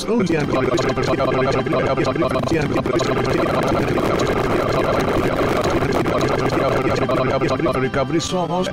Somos Recovery somos